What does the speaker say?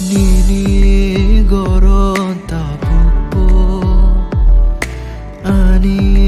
Nini goronta pupo. Ani